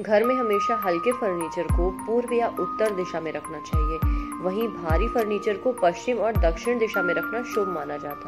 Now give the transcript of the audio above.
घर में हमेशा हल्के फर्नीचर को पूर्व या उत्तर दिशा में रखना चाहिए। वहीं भारी फर्नीचर को पश्चिम और दक्षिण दिशा में रखना शुभ माना जाता है।